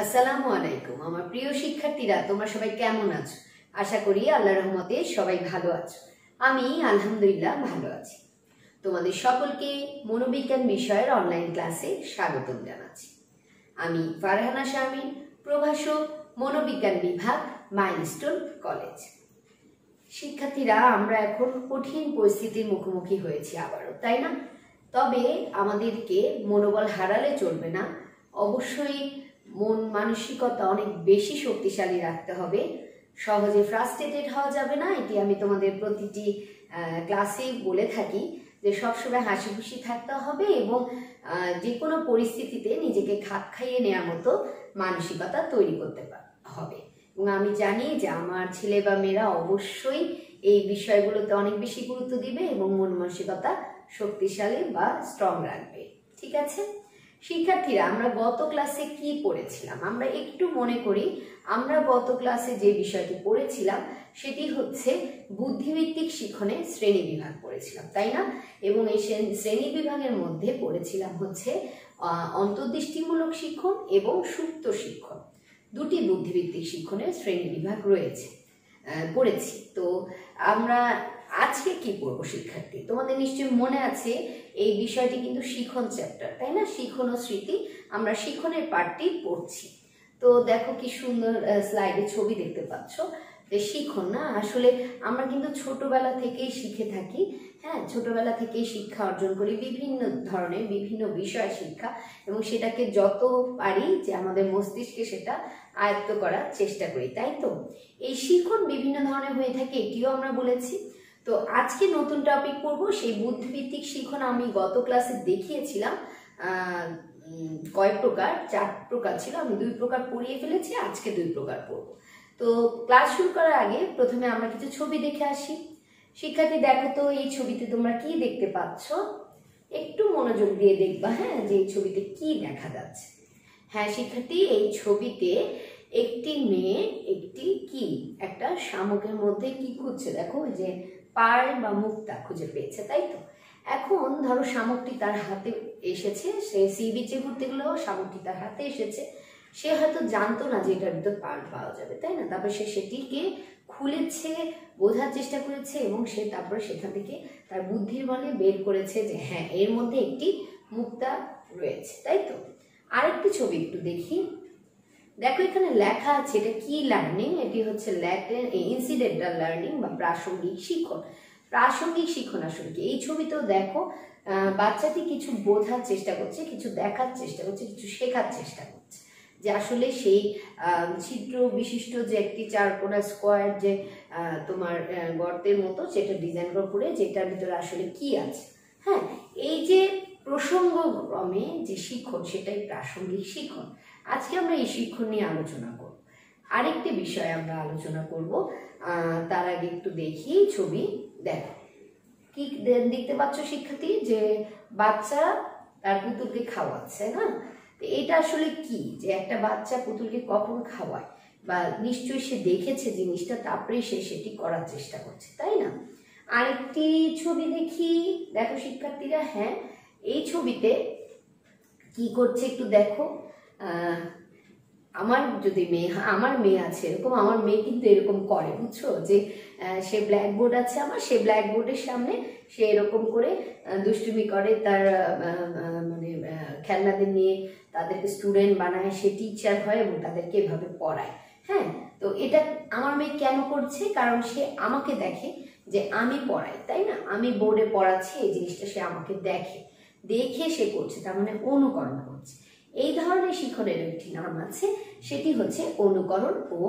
আসসালামু আলাইকুম। আমার প্রিয় শিক্ষার্থীরা, তোমরা সবাই কেমন আছো? আশা করি আল্লাহ রহমতে সবাই ভালো আছো। আমি আলহামদুলিল্লাহ ভালো আছি। তোমাদের সকলকে মনোবিজ্ঞান বিষয়ের অনলাইন ক্লাসে স্বাগতম জানাচ্ছি। আমি ফারহানা শারমিন প্রভাষক, মনোবিজ্ঞান বিভাগ, মাইলস্টোন কলেজ। শিক্ষার্থীরা, আমরা এখন কঠিন পরিস্থিতির মুখোমুখি হয়েছি আবারও, তাই না? তবে আমাদেরকে মনোবল হারালে চলবে না। অবশ্যই মন মানসিকতা অনেক বেশি শক্তিশালী রাখতে হবে। সহজে ফ্রাস্ট্রেটেড হওয়া যাবে না। এটি আমি তোমাদের প্রতিটি ক্লাসে বলে থাকি যে সবসময় হাসি খুশি থাকতে হবে এবং যে কোনো পরিস্থিতিতে নিজেকে খাপ খাইয়ে নেওয়ার মতো মানসিকতা তৈরি করতে হবে। এবং আমি জানি যে আমার ছেলে বা মেয়েরা অবশ্যই এই বিষয়গুলোতে অনেক বেশি গুরুত্ব দিবে এবং মন মানসিকতা শক্তিশালী বা স্ট্রং রাখবে। ঠিক আছে? শিক্ষার্থীরা, আমরা গত ক্লাসে কি পড়েছিলাম? আমরা একটু মনে করি, আমরা গত ক্লাসে যে বিষয়টি পড়েছিলাম, সেটি হচ্ছে বুদ্ধিভিত্তিক শিক্ষণে শ্রেণি বিভাগ পড়েছিলাম, তাই না? এবং এই শ্রেণি বিভাগের মধ্যে পড়েছিলাম হচ্ছে অন্তর্দৃষ্টিমূলক শিক্ষণ এবং সুপ্ত শিক্ষণ। দুটি বুদ্ধিভিত্তিক শিক্ষণের শ্রেণি বিভাগ রয়েছে পড়েছি। তো আমরা আজকে কি পড়ব, শিক্ষার্থী? তোমাদের নিশ্চয়ই মনে আছে এই বিষয়টি কিন্তু শিখন চ্যাপ্টার তাই না? শিখন ও স্মৃতি, আমরা শিখনের পার্টটি পড়ছি। তো দেখো কি সুন্দর স্লাইডে ছবি দেখতে পাচ্ছ। যে শিখন না, আসলে আমরা কিন্তু ছোটবেলা থেকেই শিখে থাকি হ্যাঁ? ছোটবেলা থেকেই শিক্ষা অর্জন করি, বিভিন্ন ধরনের, বিভিন্ন বিষয় শিক্ষা, এবং সেটাকে যত পারি যে আমাদের মস্তিষ্কে সেটা আয়ত্ত করার চেষ্টা করি, তাই তো? এই শিখন বিভিন্ন ধরনের হয়ে থাকে, এটিও আমরা বলেছি। তো আজকে নতুন টপিক পড়ব, সেই বুদ্ধিভিত্তিক শিখন আমি গত ক্লাসে দেখিয়েছিলাম কয়েক প্রকার, চার প্রকার ছিল, আমি দুই প্রকার পড়িয়ে ফেলেছি, আজকে দুই প্রকার পড়ব। তো ক্লাস শুরু করার আগে প্রথমে আমরা কিছু ছবি দেখে আসি। শিক্ষার্থী দেখো তো, এই ছবিতে তোমরা কি দেখতে পাচ্ছ? একটু মনোযোগ দিয়ে দেখবা হ্যাঁ যে এই ছবিতে কি দেখা যাচ্ছে। হ্যাঁ শিক্ষার্থী, এই ছবিতে একটি মেয়ে, একটি কি? একটা শামুকের মধ্যে কি খুঁজছে? দেখো যে পার বা মুক্তা খুঁজে পেয়েছে, তাই তো? এখন ধরো শামুকটি তার হাতে এসেছে, সে সি বিচে ঘুরতে গেলেও শামুকটি তার হাতে এসেছে। সে হয়তো জানতো না যে এটার ভিতর পার পাওয়া যাবে, তাই না? তারপর সে সেটিকে খুলেছে, বোঝার চেষ্টা করেছে এবং সে তারপরে সেখান থেকে তার বুদ্ধির বলে বের করেছে যে হ্যাঁ এর মধ্যে একটি মুক্তা রয়েছে, তাই তো? আরেকটি ছবি একটু দেখি। দেখো, এখানে লেখা আছে এটা কি লার্নিং এটি হচ্ছে ইনসিডেন্টাল লার্নিং বা প্রাসঙ্গিক শিক্ষণ। প্রাসঙ্গিক শিক্ষণ আসলে কি? এই ছবিতেও দেখো বাচ্চাটি কিছু বোঝার চেষ্টা করছে, কিছু দেখার চেষ্টা করছে, কিছু শেখার চেষ্টা করছে। যে আসলে সেই ছিদ্র বিশিষ্ট যে একটি চারকোনা স্কোয়ার যে তোমার গর্তের মতো, সেটা ডিজাইন করে যেটার ভিতরে আসলে কি আছে। হ্যাঁ এই যে প্রসঙ্গক্রমে যে শিক্ষণ, সেটাই প্রাসঙ্গিক শিক্ষণ। আজকে আমরা এই শিক্ষণ নিয়ে আলোচনা করব। আরেকটি বিষয় আমরা আলোচনা করব। তার আগে একটু দেখি ছবি। দেখো, কি দেখতে পাচ্ছ শিক্ষার্থী? যে বাচ্চা তার পুতুলকে খাওয়াচ্ছে, না? তো এটা আসলে কি? যে একটা বাচ্চা পুতুলকে কখন খাওয়ায়? বা নিশ্চয়ই সে দেখেছে জিনিসটা তারপরে সে সেটি করার চেষ্টা করছে, তাই না? আরেকটি ছবি দেখি। দেখো শিক্ষার্থীরা হ্যাঁ এই ছবিতে কি করছে একটু দেখো। আমার যদি মেয়ে আমার মেয়ে আছে, এরকম আমার মেয়ে কিন্তু এরকম করে, বুঝছ? যে সে ব্ল্যাকবোর্ড আছে আমার, সে ব্ল্যাকবোর্ডের সামনে সে এরকম করে দুষ্টুমি করে, তার মানে খেলনাদের নিয়ে তাদেরকে স্টুডেন্ট বানায়, সে টিচার হয় এবং তাদেরকে এভাবে পড়ায় হ্যাঁ? তো এটা আমার মেয়ে কেন করছে? কারণ সে আমাকে দেখে যে আমি পড়াই, তাই না? আমি বোর্ডে পড়াচ্ছি, এই জিনিসটা সে আমাকে দেখে দেখে সে করছে, তার মানে অনুকরণ এই ধরনের শিক্ষণের একটি নাম আছে, সেটি হচ্ছে অনুকরণ ও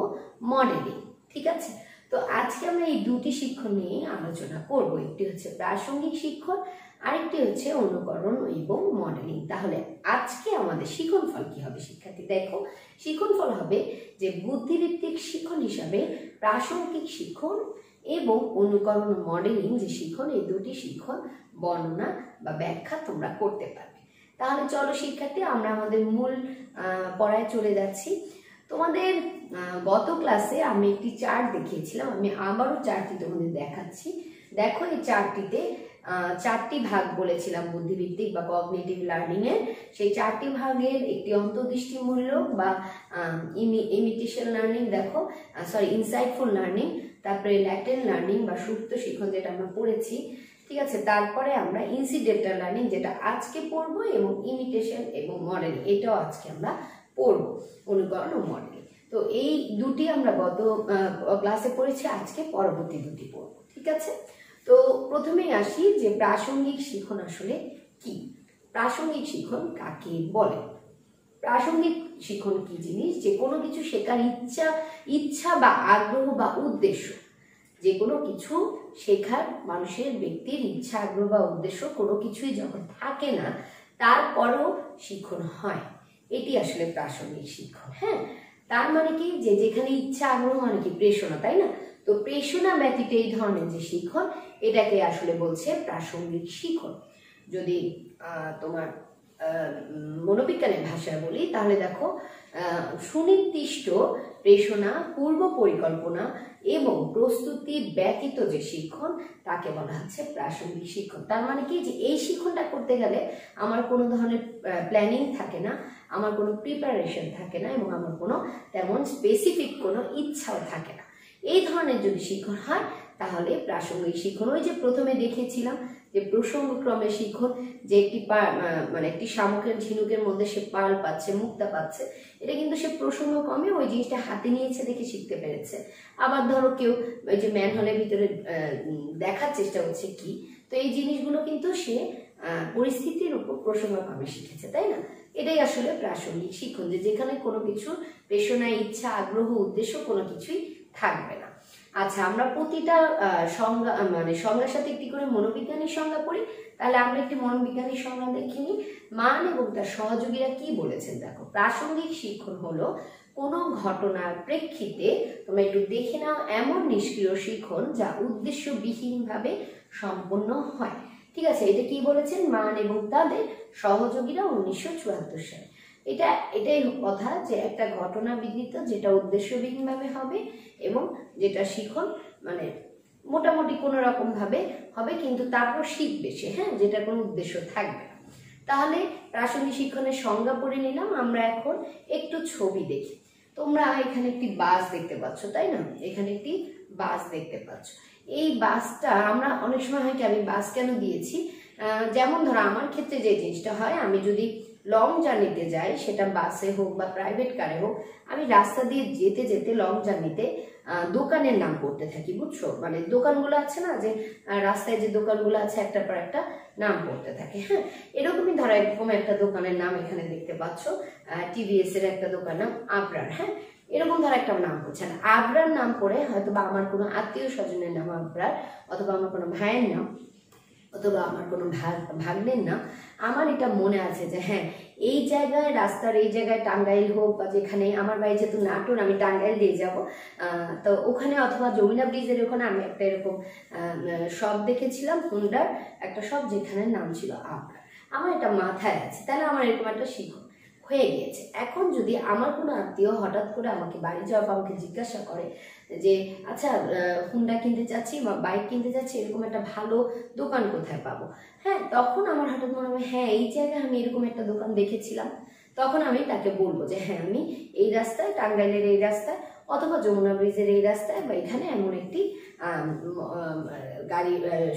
মডেলিং, ঠিক আছে? তো আজকে আমরা এই দুটি শিক্ষণ নিয়ে আলোচনা করব, একটি হচ্ছে প্রাসঙ্গিক শিক্ষণ, আরেকটি হচ্ছে অনুকরণ এবং মডেলিং। তাহলে আজকে আমাদের শিক্ষণ ফল কি হবে, শিক্ষার্থী? দেখো শিক্ষণ ফল হবে যে বুদ্ধিভিত্তিক শিক্ষণ হিসাবে প্রাসঙ্গিক শিক্ষণ এবং অনুকরণ মডেলিং যে শিক্ষণ এই দুটি শিক্ষণ বর্ণনা বা ব্যাখ্যা তোমরা করতে পারবে তাহলে চলো শিক্ষার্থী আমরা আমাদের মূল পড়ায় চলে যাচ্ছি। তোমাদের গত ক্লাসে আমি একটি চার্ট দেখিয়েছিলাম আমি আবারও চার্টটি তোমাদের দেখাচ্ছি। দেখো এই চার্টটিতে আহ, চারটি ভাগ বলেছিলাম বুদ্ধিভিত্তিক বা কগনেটিভ লার্নিং এর। সেই চারটি ভাগের একটি অন্তর্দৃষ্টিমূলক বা ইমিটেশন লার্নিং দেখো সরি ইনসাইটফুল লার্নিং তারপরে ল্যাটেন লার্নিং বা সুপ্ত শিখন যেটা আমরা পড়েছি। ঠিক আছে, তারপরে আমরা ইনসিডেন্টাল লার্নিং যেটা আজকে পড়ব এবং ইমিটেশন এবং মডেল এটাও আজকে আমরা পড়ব, অনুকরণ ও মডেল তো এই দুটি আমরা গত ক্লাসে পড়েছি, আজকে পরবর্তী দুটি পড়ব, ঠিক আছে? তো প্রথমেই আসি যে প্রাসঙ্গিক শিখন আসলে কি? প্রাসঙ্গিক শিখন কাকে বলে? প্রাসঙ্গিক শিখন কি জিনিস? যে কোনো কিছু শেখার ইচ্ছা ইচ্ছা বা আগ্রহ বা উদ্দেশ্য যে কোনো কিছু শেখার মানুষের ব্যক্তির ইচ্ছা, আগ্রহ বা উদ্দেশ্য কোনো কিছুই যখন থাকে না, তারপরও শিখন হয়। এটি আসলে প্রাসঙ্গিক শিক্ষণ হ্যাঁ? তার মানে কি? যে যেখানে ইচ্ছা, আগ্রহ মানে কি? প্রেষণা, তাই না? তো প্রেষণা ব্যতীত এই ধরনের যে শিখন এটাকে আসলে বলছে প্রাসঙ্গিক শিখন যদি তোমার মনোবিজ্ঞানের ভাষায় বলি, তাহলে দেখো সুনির্দিষ্ট প্রেষণা, পূর্ব পরিকল্পনা এবং প্রস্তুতি ব্যতীত যে শিক্ষণ, তাকে বলা হচ্ছে প্রাসঙ্গিক শিক্ষণ। তার মানে কি? যে এই শিক্ষণটা করতে গেলে আমার কোনো ধরনের প্ল্যানিং থাকে না, আমার কোনো প্রিপারেশন থাকে না এবং আমার কোনো তেমন স্পেসিফিক কোনো ইচ্ছাও থাকে না। এই ধরনের যদি শিক্ষণ হয়, তাহলে প্রাসঙ্গিক শিক্ষণ, ওই যে প্রথমে দেখিয়েছিলাম যে প্রসঙ্গক্রমে শিক্ষণ যে একটি মানে একটি শামুকের ঝিনুকের মধ্যে সে পাল পাচ্ছে, মুক্তা পাচ্ছে, এটা কিন্তু সে প্রসঙ্গক্রমে ওই জিনিসটা হাতে নিয়েছে দেখে শিখতে পেরেছে। আবার ধরো কেউ ওই যে ম্যানহলের ভিতরে দেখার চেষ্টা হচ্ছে কি, তো এই জিনিসগুলো কিন্তু সে পরিস্থিতির উপর প্রসঙ্গক্রমে শিখেছে, তাই না? এটাই আসলে প্রাসঙ্গিক শিক্ষণ যে যেখানে কোনো কিছু প্রেষণা ইচ্ছা, আগ্রহ, উদ্দেশ্য কোনো কিছুই থাকবে না। আচ্ছা আমরা প্রতিটা সংজ্ঞা মানে সংজ্ঞার সাথে একটি করে মনোবিজ্ঞানী সংজ্ঞা পড়ি, তাহলে আমরা একটি মনোবিজ্ঞানী সংজ্ঞা দেখে নিই। মান এবং তার সহযোগীরা কি বলেছেন? দেখো, প্রাসঙ্গিক শিক্ষণ হলো কোনো ঘটনার প্রেক্ষিতে তোমরা একটু দেখে নাও এমন নিষ্ক্রিয় শিক্ষণ যা উদ্দেশ্যবিহীনভাবে সম্পন্ন হয়। ঠিক আছে, এটা কি বলেছেন? মান এবং তাদের সহযোগীরা উনিশশো চুয়াত্তর সালে। এটা, এটাই কথা যে একটা ঘটনা বিদিত যেটা উদ্দেশ্যবিহীনভাবে হবে এবং যেটা শিখন মানে মোটামুটি কোনো রকম ভাবে হবে, কিন্তু তারপর শিখবে সে হ্যাঁ? যেটা কোনো উদ্দেশ্য থাকবে না। তাহলে প্রাসঙ্গিক শিক্ষণের সংজ্ঞা পড়ে নিলাম, আমরা এখন একটু ছবি দেখি। তোমরা এখানে একটি বাস দেখতে পাচ্ছ, তাই না? এখানে একটি বাস দেখতে পাচ্ছ। এই বাসটা, আমরা অনেক সময় হয় কি, আমি বাস কেন দিয়েছি? যেমন ধরো, আমার ক্ষেত্রে যে জিনিসটা হয়, আমি যদি লং জার্নিতে যাই, সেটা বাসে হোক বা প্রাইভেট কারে হোক, আমি রাস্তা দিয়ে যেতে যেতে লং জার্নিতে দোকানের নাম পড়তে থাকি, বুঝছ? মানে দোকানগুলো আছে না যে রাস্তায় যে দোকানগুলো আছে, একটার পর একটা নাম পড়তে থাকে হ্যাঁ? এরকমই ধরো এরকম একটা দোকানের নাম এখানে দেখতে পাচ্ছ টিভিএস এর একটা দোকান নাম আবরার হ্যাঁ? এরকম ধর একটা নাম পড়ছে না আবরার নাম পড়ে হয়তো বা আমার কোনো আত্মীয় স্বজনের নাম আবরার, অথবা আমার কোনো ভাইয়ের নাম অথবা আমার কোনো ভাগ- ভাগ্নের না। আমার এটা মনে আছে যে হ্যাঁ এই জায়গায়, রাস্তার এই জায়গায় টাঙ্গাইল হোক বা যেখানে আমার বাড়ি যেহেতু নাটোর, আমি টাঙ্গাইল দিয়ে যাব। তো ওখানে অথবা যমুনা ব্রিজের ওখানে আমি একটা এরকম শপ দেখেছিলাম, হুন্ডার একটা শপ যেখানে নাম ছিল আপনার আমার এটা মাথায় আছে, তাহলে আমার এরকম একটা শিখো হয়ে গিয়েছে। এখন যদি আমার কোনো আত্মীয় হঠাৎ করে আমাকে বাড়ি যাওয়া বা আমাকে জিজ্ঞাসা করে যে আচ্ছা হুন্ডা কিনতে চাচ্ছি বা বাইক কিনতে চাচ্ছি, এরকম একটা ভালো দোকান কোথায় পাবো? হ্যাঁ তখন আমার হঠাৎ মনে হবে হ্যাঁ এই জায়গায় আমি এরকম একটা দোকান দেখেছিলাম। তখন আমি তাকে বলব যে হ্যাঁ আমি এই রাস্তায়, টাঙ্গাইলের এই রাস্তায় অথবা যমুনা ব্রিজের এই রাস্তায় বা এখানে এমন একটি গাড়ি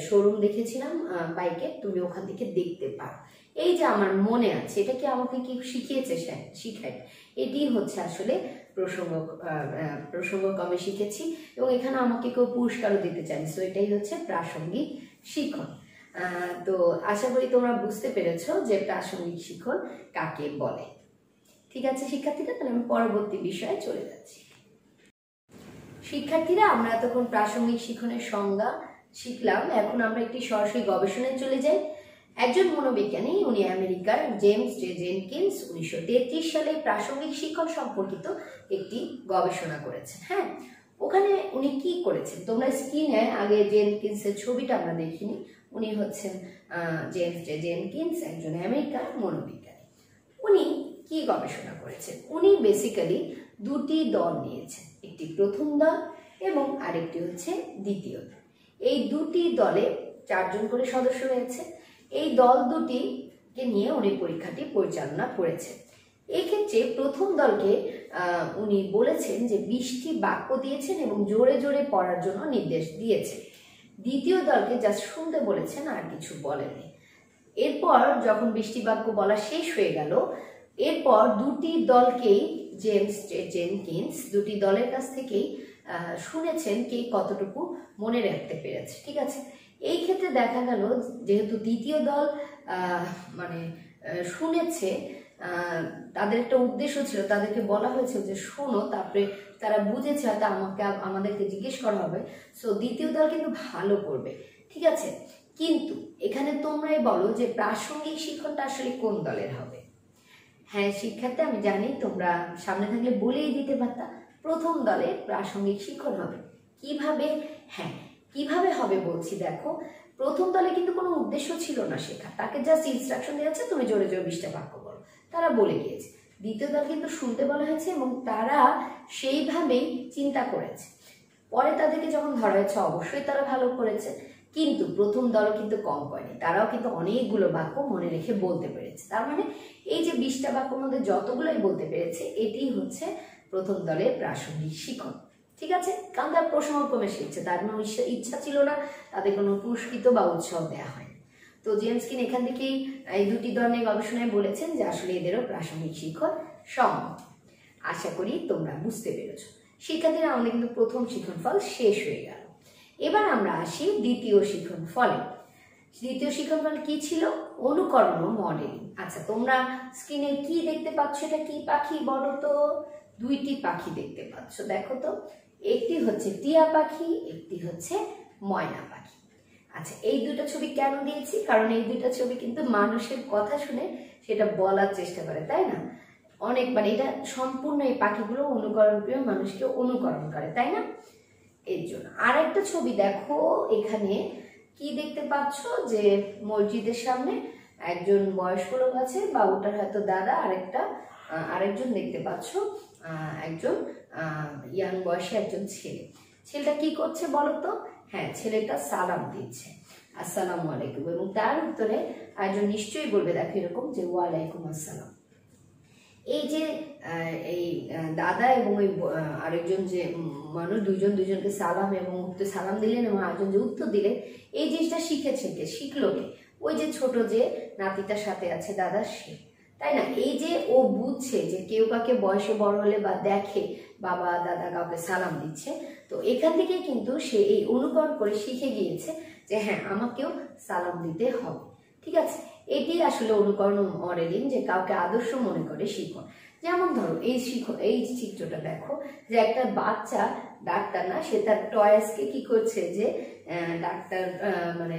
শোরুম দেখেছিলাম বাইকের তুমি ওখান থেকে দেখতে পারো। এই যে আমার মনে আছে, এটা কি আমাকে কি শিখিয়েছে সে শিখাই এটি হচ্ছে আসলে প্রসঙ্গ আহ, প্রসঙ্গক্রমে শিখেছি এবং এখানে আমাকে কেউ পুরস্কারও দিতে চাই সো এটাই হচ্ছে প্রাসঙ্গিক শিক্ষণ তো আশা করি তোমরা বুঝতে পেরেছ যে প্রাসঙ্গিক শিক্ষণ কাকে বলে। ঠিক আছে শিক্ষার্থীরা তাহলে আমি পরবর্তী বিষয়ে চলে যাচ্ছি। শিক্ষার্থীরা আমরা তখন প্রাসঙ্গিক শিক্ষণের সংজ্ঞা শিখলাম। এখন আমরা একটি সরাসরি গবেষণায় চলে যাই। একজন মনোবিজ্ঞানী, উনি আমেরিকার জেমস জে জেনকিন্স, উনিশশো তেত্রিশ সালে প্রাসঙ্গিক শিক্ষক সম্পর্কিত একটি গবেষণা করেছেন হ্যাঁ? ওখানে উনি কি করেছেন? তোমরা স্ক্রিনে আগে জেনকিন্সের ছবিটা আমরা দেখিনি, উনি হচ্ছেন জেমস জে জেনকিন্স, একজন আমেরিকার মনোবিজ্ঞানী। উনি কি গবেষণা করেছেন? উনি বেসিক্যালি দুটি দল নিয়েছেন, একটি প্রথম দল এবং আরেকটি হচ্ছে দ্বিতীয় দল। এই দুটি দলে চারজন করে সদস্য রয়েছে এই দল দুটিকে নিয়ে উনি পরীক্ষাটি পরিচালনা করেছে এক্ষেত্রে প্রথম দলকে উনি বলেছেন যে বিশটি বাক্য দিয়েছেন এবং জোরে জোরে পড়ার জন্য নির্দেশ দিয়েছেন। দ্বিতীয় দলকে যা শুনতে বলেছেন, আর কিছু বলেনি এরপর যখন বৃষ্টি বাক্য বলা শেষ হয়ে গেল, এরপর দুটি দলকেই জেমস জেনকিন্স দুটি দলের কাছ থেকেই শুনেছেন কে কতটুকু মনে রাখতে পেরেছে, ঠিক আছে? এই ক্ষেত্রে দেখা গেল যেহেতু দ্বিতীয় দল মানে শুনেছে তাদের একটা উদ্দেশ্য ছিল, তাদেরকে বলা হয়েছে যে শোনো, তারপরে তারা বুঝেছে হয়তো আমাকে, আমাদেরকে জিজ্ঞেস করা হবে। সো দ্বিতীয় দল কিন্তু ভালো করবে, ঠিক আছে? কিন্তু এখানে তোমরাই বলো যে প্রাসঙ্গিক শিক্ষণটা আসলে কোন দলের হবে? হ্যাঁ শিক্ষার্থী, আমি জানি তোমরা সামনে থাকলে বলেই দিতে পারতা। প্রথম দলের প্রাসঙ্গিক শিক্ষণ হবে। কীভাবে? হ্যাঁ কীভাবে হবে বলছি দেখো, প্রথম দলে কিন্তু কোনো উদ্দেশ্য ছিল না শেখা তাকে জাস্ট ইনস্ট্রাকশন দেওয়া তুমি জোরে জোরে বিশটা বাক্য বলো। তারা বলে গিয়েছে। দ্বিতীয় দল কিন্তু শুনতে বলা হয়েছে এবং তারা সেইভাবেই চিন্তা করেছে। পরে তাদেরকে যখন ধরা হয়েছে, অবশ্যই তারা ভালো করেছে। কিন্তু প্রথম দলও কিন্তু কম করেনি। তারাও কিন্তু অনেকগুলো বাক্য মনে রেখে বলতে পেরেছে। তার মানে এই যে বিশটা বাক্যর মধ্যে যতগুলোই বলতে পেরেছে, এটি হচ্ছে প্রথম দলের প্রাসঙ্গিক শিখন ঠিক আছে? কারণ তার প্রসঙ্গ কমে শিখছে তার কোনো ইচ্ছা ছিল না তাদের কোনো পুরস্কৃত বা উৎসাহ দেওয়া হয় তো জেমস কিন এখান থেকেই এই দুটি ধরনের গবেষণায় বলেছেন যে আসলে এদেরও প্রাসঙ্গিক শিক্ষণ সম্ভব। আশা করি তোমরা বুঝতে পেরেছ। শিক্ষার্থীরা আমাদের কিন্তু প্রথম শিক্ষণ ফল শেষ হয়ে গেল। এবার আমরা আসি দ্বিতীয় শিক্ষণ ফলে দ্বিতীয় শিক্ষণ ফল কি ছিল? অনুকরণ ও মডেলিং। আচ্ছা তোমরা স্ক্রিনে কি দেখতে পাচ্ছ? এটা কি পাখি বলো তো? দুইটি পাখি দেখতে পাচ্ছ, দেখো তো। একটি হচ্ছে টিয়া পাখি, একটি হচ্ছে ময়না পাখি। আচ্ছা এই দুটো ছবি কেন দিয়েছি? কারণ এই দুটো ছবি কিন্তু মানুষের কথা শুনে সেটা বলার চেষ্টা করে, তাই না? অনেক মানে এটা সম্পূর্ণ এই পাখিগুলো অনুকরণ প্রিয় মানুষকে অনুকরণ করে, তাই না? এর জন্য। আর একটা ছবি দেখো, এখানে কি দেখতে পাচ্ছ? যে মসজিদের সামনে একজন বয়স্ক লোক আছে, বা ওটার হয়তো দাদা আরেকটা আরেকজন দেখতে পাচ্ছ একজন ইয়াং বয়সে একজন ছেলে। ছেলেটা কি করছে বলো তো হ্যাঁ ছেলেটা সালাম দিচ্ছে। আসসালামু আলাইকুম। এবং তার উত্তরে একজন নিশ্চয়ই বলবে, দেখো এরকম যে, ওয়ালাইকুম আসসালাম। এই যে এই দাদা এবং ওই আরেকজন যে মানুষ দুইজন দুইজনকে সালাম এবং উত্তর সালাম দিলেন এবং আরেকজন যে উত্তর দিলেন, এই জিনিসটা শিখেছে কে? শিখলো কে? ওই যে ছোট যে নাতিটার সাথে আছে দাদা, সে। তাই না? এই যে ও বুঝছে যে কেউ কাকে বয়সে বড় হলে বা দেখে বাবা, দাদা কাউকে সালাম দিচ্ছে, তো এখান থেকে কিন্তু সে এই অনুকরণ করে শিখে গিয়েছে যে হ্যাঁ আমাকেও সালাম দিতে হবে। ঠিক আছে? এটি আসলে অনুকরণ মডেলিং যে কাউকে আদর্শ মনে করে শিখন। যেমন ধরো, এই শিখন এই চিত্রটা দেখো যে একটা বাচ্চা ডাক্তার না, সে তার টয়েসকে কি করছে যে ডাক্তার মানে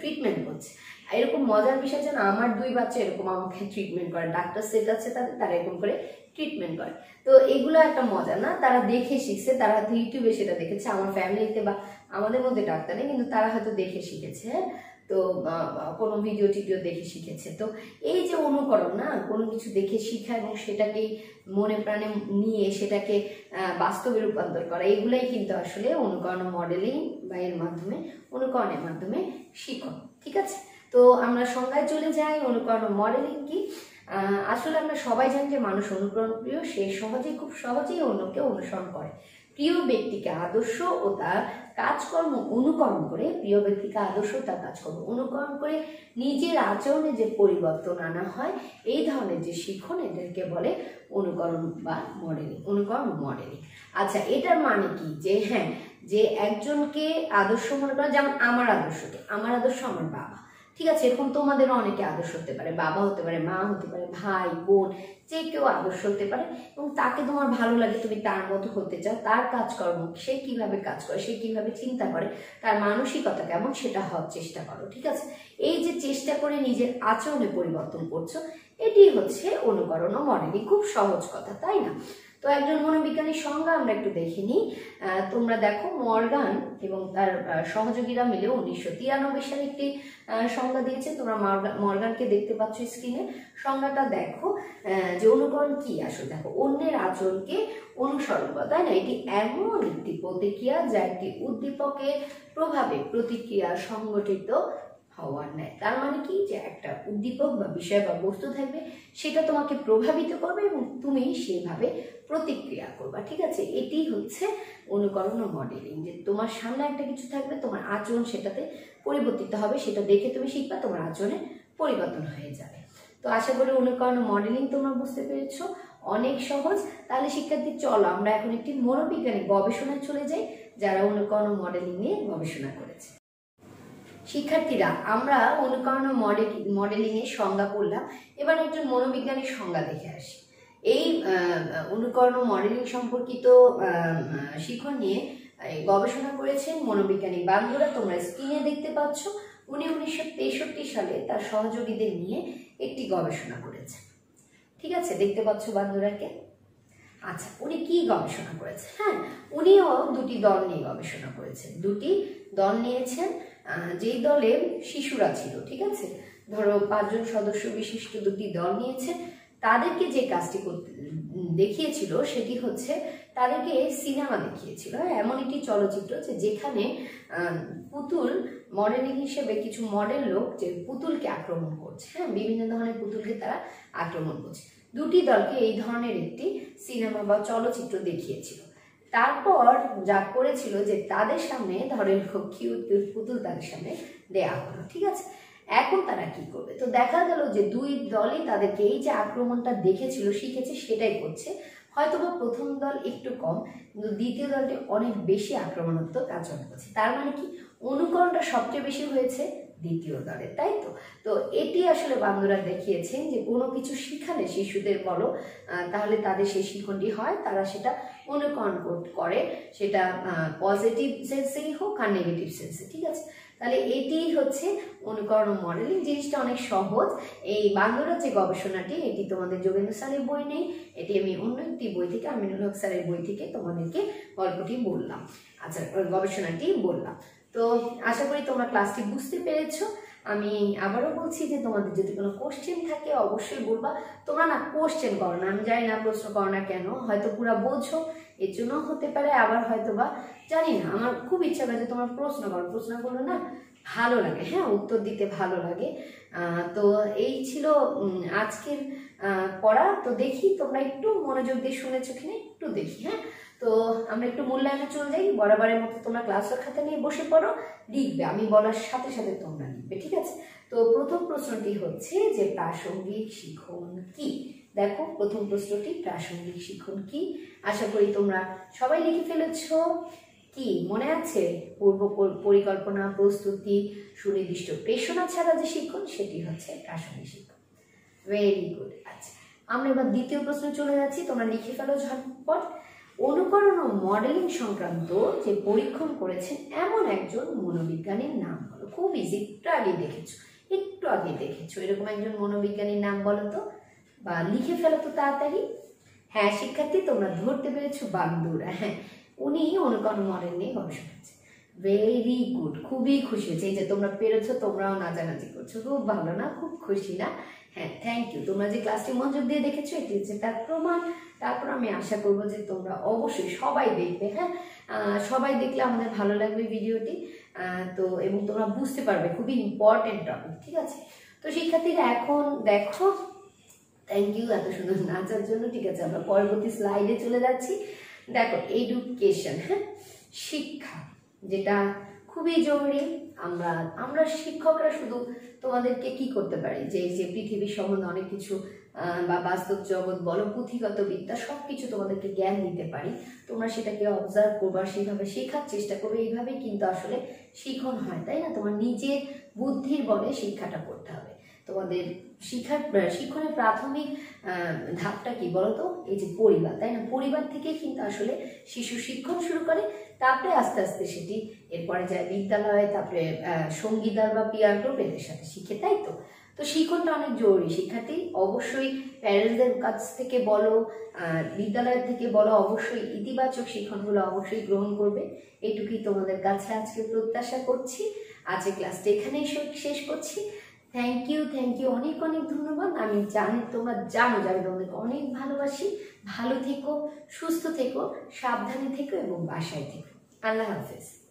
ট্রিটমেন্ট করছে। এরকম মজার বিষয় যেন আমার দুই বাচ্চা এরকম আমাকে ট্রিটমেন্ট করে। ডাক্তার সেট আছে তাদের, তারা এরকম করে ট্রিটমেন্ট করে। তো এগুলো একটা মজা, না? তারা দেখে শিখছে, তারা হয়তো ইউটিউবে সেটা দেখেছে, আমার ফ্যামিলিতে বা আমাদের মধ্যে ডাক্তার নেই, কিন্তু তারা হয়তো দেখে শিখেছে হ্যাঁ? তো কোনো ভিডিও টিডিও দেখে শিখেছে। তো এই যে অনুকরণ, না? কোনো কিছু দেখে শিখা এবং সেটাকেই মনে প্রাণে নিয়ে সেটাকে বাস্তবে রূপান্তর করা, এগুলাই কিন্তু আসলে অনুকরণ মডেলিং বা এর মাধ্যমে, অনুকরণের মাধ্যমে শিখন ঠিক আছে? তো আমরা সংজ্ঞায় চলে যাই, অনুকরণ মডেলিং কি আসলে আমরা সবাই জানি যে মানুষ অনুকরণ প্রিয় সে সহজেই খুব সহজেই অন্যকে অনুসরণ করে। প্রিয় ব্যক্তিকে আদর্শ ও তার কাজকর্ম অনুকরণ করে, প্রিয় ব্যক্তিকে আদর্শ তার কাজকর্ম অনুকরণ করে নিজের আচরণে যে পরিবর্তন আনা হয়, এই ধরনের যে শিখন এদেরকে বলে অনুকরণ বা মডেলিং, অনুকরণ মডেলিং। আচ্ছা এটার মানে কি? যে হ্যাঁ যে একজনকে আদর্শ মনে করা, যেমন আমার আদর্শকে, আমার আদর্শ আমার বাবা। ঠিক আছে এরকম তোমাদেরও অনেকে আদর্শ হতে পারে, বাবা হতে পারে, মা হতে পারে, ভাই, বোন, যে কেউ আদর্শ হতে পারে এবং তাকে তোমার ভালো লাগে, তুমি তার মতো হতে চাও, তার কাজকর্ম, সে কীভাবে কাজ করে, সে কীভাবে চিন্তা করে, তার মানসিকতা কেমন, সেটা হওয়ার চেষ্টা করো, ঠিক আছে? এই যে চেষ্টা করে নিজের আচরণে পরিবর্তন করছ, এটি হচ্ছে অনুকরণ ও মডেলিং, খুব সহজ কথা, তাই না? তো একজন মনোবিজ্ঞানীর সংজ্ঞা আমরা একটু দেখে নিই তোমরা দেখো মর্গান এবং তার সহযোগীরা মিলে উনিশশো তিরানব্বই সালে একটি সংজ্ঞা দিয়েছে। তোমরা মর্গা- মর্গানকে দেখতে পাচ্ছ স্ক্রিনে। সংজ্ঞাটা দেখো যে অনুকরণ কি আসলে? দেখো, অন্যের আচরণকে অনুসরণ করা। তাই না? এটি এমন একটি প্রতিক্রিয়া যা একটি উদ্দীপকের প্রভাবে প্রতিক্রিয়া সংগঠিত হওয়ার নেয় তার মানে কি? যে একটা উদ্দীপক বা বিষয় বা বস্তু থাকবে, সেটা তোমাকে প্রভাবিত করবে এবং তুমি সেভাবে প্রতিক্রিয়া করবা। ঠিক আছে? এটি হচ্ছে অনুকরণ ও মডেলিং যে তোমার সামনে একটা কিছু থাকবে, তোমার আচরণ সেটাতে পরিবর্তিত হবে, সেটা দেখে তুমি শিখবা, তোমার আচরণে পরিবর্তন হয়ে যাবে। তো আশা করি অনুকরণ মডেলিং তোমরা বুঝতে পেরেছ। অনেক সহজ। তাহলে শিক্ষার্থী, চলো আমরা এখন একটি মনোবিজ্ঞানী গবেষণায় চলে যাই, যারা অনুকরণ মডেলিং নিয়ে গবেষণা করেছে। শিক্ষার্থীরা, আমরা অনুকরণ ও মডেল সংজ্ঞা পড়লাম। এবার একজন মনোবিজ্ঞানীর সংজ্ঞা দেখে আসি। এই অনুকরণ মডেলিং সম্পর্কিত শিখন নিয়ে গবেষণা করেছেন মনোবিজ্ঞানী বান্ধবরা তোমরা স্ক্রিনে দেখতে পাচ্ছ, উনি উনিশশো তেষট্টি সালে তার সহযোগীদের নিয়ে একটি গবেষণা করেছেন। ঠিক আছে, দেখতে পাচ্ছ বান্ধবরাকে আচ্ছা উনি কি গবেষণা করেছেন? হ্যাঁ উনিও দুটি দল নিয়ে গবেষণা করেছেন। দুটি দল নিয়েছেন যেই দলে শিশুরা ছিল ঠিক আছে? ধরো পাঁচজন সদস্য বিশিষ্ট দুটি দল নিয়েছে তাদেরকে যে কাজটি করতে দেখিয়েছিল সেটি হচ্ছে তাদেরকে সিনেমা দেখিয়েছিল। হ্যাঁ, এমন একটি চলচ্চিত্র যে যেখানে পুতুল মডেলিং হিসেবে কিছু মডেল লোক যে পুতুলকে আক্রমণ করছে। হ্যাঁ বিভিন্ন ধরনের পুতুলকে তারা আক্রমণ করছে। দুটি দলকে এই ধরনের একটি সিনেমা বা চলচ্চিত্র দেখিয়েছিল। তারপর যা করেছিল যে তাদের সামনে ধরে কিউট কিউট পুতুল তাদের সামনে দেয়া হলো, ঠিক আছে? এখন তারা কি করবে? তো দেখা গেল যে দুই দলই তাদেরকে এই যে আক্রমণটা দেখেছিল, শিখেছে, সেটাই করছে। হয়তোবা প্রথম দল একটু কম, কিন্তু দ্বিতীয় দলটি অনেক বেশি আক্রমণাত্মক আচরণ করছে। তার মানে কি? অনুকরণটা সবচেয়ে বেশি হয়েছে। দ্বিতীয় দলের তাই তো? তো এটি আসলে বান্ধবরা দেখিয়েছেন যে কোনো কিছু শিখালে শিশুদের বলো তাহলে তাদের সেই শিক্ষণটি হয়, তারা সেটা অনুকরণ করে সেটা পজিটিভ সেন্সেই হোক আর নেগেটিভ সেন্সে ঠিক আছে? তাহলে এটি হচ্ছে অনুকরণ মডেলিং জিনিসটা অনেক সহজ। এই বাংলার যে গবেষণাটি, এটি তোমাদের যোগেন্দ্র স্যারের বই নেই, এটি আমি অন্য একটি বই থেকে, আমিনুল হক স্যারের বই থেকে তোমাদেরকে গল্পটি বললাম আচ্ছা গবেষণাটি বললাম। তো আশা করি তোমরা ক্লাসটি বুঝতে পেরেছ। আমি আবারও বলছি যে তোমাদের যদি কোনো কোশ্চেন থাকে, অবশ্যই বলবা। তোমরা না কোশ্চেন করো না, আমি জানি না প্রশ্ন করো না কেন, হয়তো পুরো বোঝো, এর জন্য হতে পারে, আবার হয়তো বা জানি না, আমার খুব ইচ্ছা করে যে তোমরা প্রশ্ন করো। প্রশ্ন করলে না ভালো লাগে হ্যাঁ উত্তর দিতে ভালো লাগে। তো এই ছিল আজকের পড়া। তো দেখি তোমরা একটু মনোযোগ দিয়ে শুনেছো কিনা, একটু দেখি হ্যাঁ। তো আমরা একটু মূল্যায়নে চলে যাই। বরাবরের মতো তোমরা ক্লাসের খাতা নিয়ে বসে পড়ো, লিখবে। আমি বলার সাথে সাথে তোমরা লিখবে, ঠিক আছে? তো প্রথম প্রশ্নটি হচ্ছে যে প্রাসঙ্গিক শিখন কি? দেখো, প্রথম প্রশ্নটি, প্রাসঙ্গিক শিখন কি? আশা করি তোমরা সবাই লিখে ফেলেছ। কি? মনে আছে? পূর্ব পরিকল্পনা, প্রস্তুতি, সুনির্দিষ্ট প্রেষণা ছাড়া যে শিক্ষণ সেটি হচ্ছে প্রাসঙ্গিক শিক্ষণ ভেরি গুড আচ্ছা আমরা এবার দ্বিতীয় প্রশ্ন চলে যাচ্ছি। তোমরা লিখে ফেলো ঝটপট। অনুকরণ ও মডেলিং সংক্রান্ত যে পরীক্ষণ করেছেন, এমন একজন মনোবিজ্ঞানীর নাম বলো। খুব ইজি একটু আগে দেখেছ, একটু আগে দেখেছ। এরকম একজন মনোবিজ্ঞানীর নাম বলো তো, বা লিখে ফেলো তো তাড়াতাড়ি। হ্যাঁ শিক্ষার্থী, তোমরা ধরতে পেরেছ বাগদুরা হ্যাঁ উনি অনুকরণ মডেল নিয়ে গবেষণা করছে। ভেরি গুড খুবই খুশি হয়েছে। এই যে তোমরা পেরেছ, তোমরাও নাচানাচি করছ। খুব ভালো না? খুব খুশি না? হ্যাঁ থ্যাংক ইউ তোমরা যে ক্লাসটি মনোযোগ দিয়ে দেখেছ, এটি হচ্ছে তার প্রমাণ। তারপর আমি আশা করব যে তোমরা অবশ্যই সবাই দেখবে হ্যাঁ? সবাই দেখলে আমাদের ভালো লাগবে ভিডিওটি। তো, এবং তোমরা বুঝতে পারবে, খুবই ইম্পর্টেন্ট টপিক ঠিক আছে? তো শিক্ষার্থীরা, এখন দেখো থ্যাংক ইউ এত সুন্দর নাচার জন্য, ঠিক আছে? আমরা পরবর্তী স্লাইডে চলে যাচ্ছি। দেখো এডুকেশন হ্যাঁ? শিক্ষা, যেটা খুবই জরুরি। আমরা আমরা শিক্ষকরা শুধু তোমাদেরকে কি করতে পারি? যে যে পৃথিবীর সম্বন্ধে অনেক কিছু বা বাস্তব জগৎ বলো পুঁথিগত বিদ্যা সব কিছু তোমাদেরকে জ্ঞান দিতে পারি। তোমরা সেটাকে অবজার্ভ করবা, সেইভাবে শেখার চেষ্টা করবে। এইভাবেই কিন্তু আসলে শিখন হয়, তাই না? তোমার নিজের বুদ্ধির বলে শিক্ষাটা করতে হবে। তোমাদের শিক্ষার শিক্ষণের প্রাথমিক ধাপটা কি বলতো? এই যে পরিবার তাই না? পরিবার থেকে কিন্তু আসলে শিশু শিক্ষণ শুরু করে তারপরে আস্তে আস্তে সেটি এরপরে যায় বিদ্যালয় তারপরে আহ, সঙ্গীতার বা পিয়ার গ্রুপ এদের সাথে শিখে তাই তো? তো শিক্ষণটা অনেক জরুরি। শিক্ষার্থী অবশ্যই প্যারেন্টসদের কাছ থেকে বলো আর বিদ্যালয় থেকে বলো অবশ্যই ইতিবাচক শিক্ষণগুলো অবশ্যই গ্রহণ করবে। এটুকুই তোমাদের কাছে আজকে প্রত্যাশা করছি। আজকে ক্লাসটা এখানেই শেষ করছি। থ্যাংক ইউ থ্যাংক ইউ অনেক অনেক ধন্যবাদ। আমি জানি, তোমরা জানো যে আমি তোমাদেরকে অনেক ভালোবাসি। ভালো থেকো, সুস্থ থেকো, সাবধানে থেকো এবং বাসায় থেকো। আল্লাহ হাফেজ।